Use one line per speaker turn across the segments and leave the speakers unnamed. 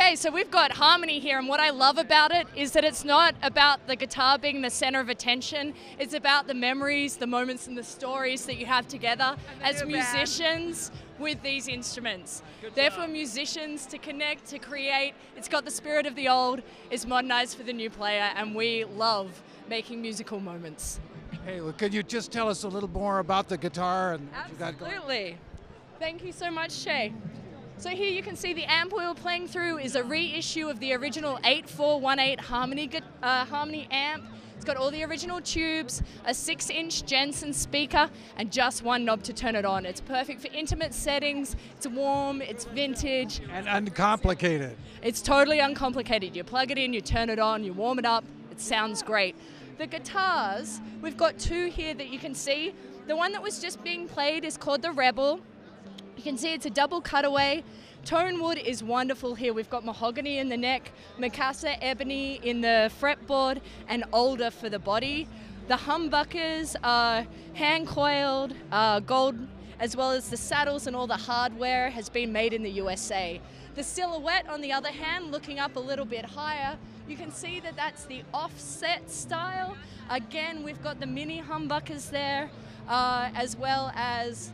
Okay, so we've got harmony here, and what I love about it is that it's not about the guitar being the center of attention. It's about the memories, the moments, and the stories that you have together as musicians with these instruments. They're for musicians to connect, to create. It's got the spirit of the old, it's modernized for the new player, and we love making musical moments.
Hey, well, could you just tell us a little more about the guitar and what you got going?
Absolutely. Thank you so much, Shay. So here you can see the amp we were playing through is a reissue of the original 8418 Harmony uh, Harmony amp. It's got all the original tubes, a six-inch Jensen speaker, and just one knob to turn it on. It's perfect for intimate settings. It's warm. It's vintage.
And uncomplicated.
It's totally uncomplicated. You plug it in, you turn it on, you warm it up. It sounds great. The guitars, we've got two here that you can see. The one that was just being played is called the Rebel. You can see it's a double cutaway. Tone wood is wonderful here. We've got mahogany in the neck, Macassar ebony in the fretboard, and alder for the body. The humbuckers are hand coiled, uh, gold, as well as the saddles and all the hardware has been made in the USA. The silhouette, on the other hand, looking up a little bit higher, you can see that that's the offset style. Again, we've got the mini humbuckers there, uh, as well as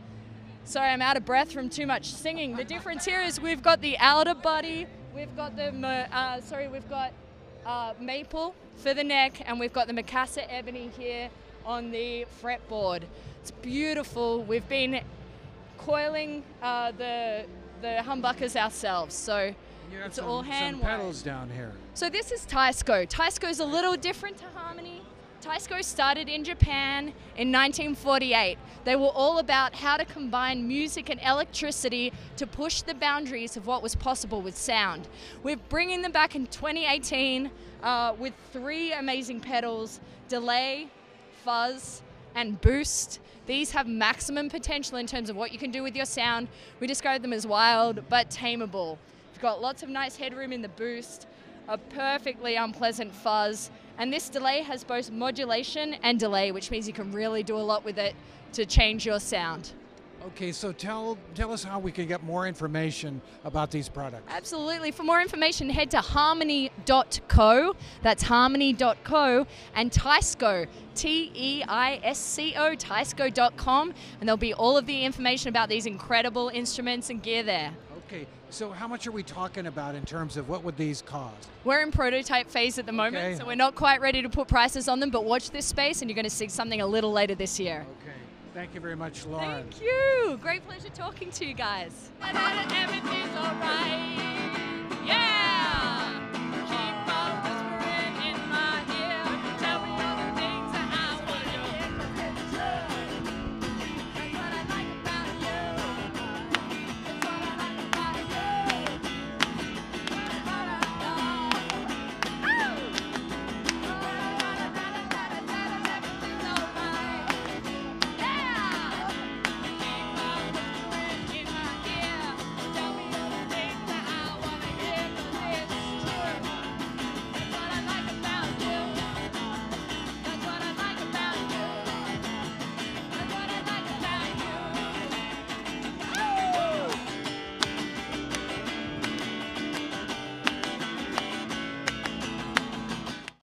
Sorry, I'm out of breath from too much singing. The difference here is we've got the outer body, we've got the, uh, sorry, we've got uh, maple for the neck, and we've got the Macassar ebony here on the fretboard. It's beautiful. We've been coiling uh, the the humbuckers ourselves, so it's
some,
all
some
hand
pedals down here.
so this is Teisco. Teisco's a little different to Harmony. Teisco started in Japan in 1948. They were all about how to combine music and electricity to push the boundaries of what was possible with sound. We're bringing them back in 2018 uh, with three amazing pedals, delay, fuzz, and boost. These have maximum potential in terms of what you can do with your sound. We describe them as wild but tameable. You've got lots of nice headroom in the boost, a perfectly unpleasant fuzz, and this delay has both modulation and delay, which means you can really do a lot with it to change your sound.
Okay, so tell tell us how we can get more information about these products.
Absolutely. For more information, head to harmony.co. That's harmony.co and Teisco, T E I S C O, Teisco.com. And there'll be all of the information about these incredible instruments and gear there.
Okay, so how much are we talking about in terms of what would these cost?
We're in prototype phase at the moment,
Okay.
so we're not quite ready to put prices on them, but watch this space and you're going to see something a little later this year.
Okay, thank you very much, Lauren.
Thank you. Great pleasure talking to you guys. Everything's alright.